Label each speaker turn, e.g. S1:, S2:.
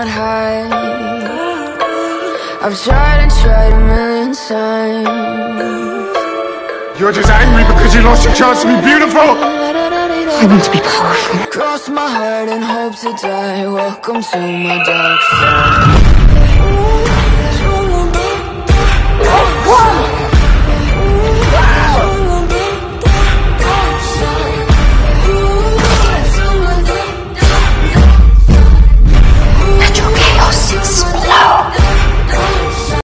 S1: not hide I've tried and tried a million times
S2: You're just angry because you lost your chance to be beautiful!
S3: I want to be powerful.
S1: Cross my heart and hope to die Welcome to my dark side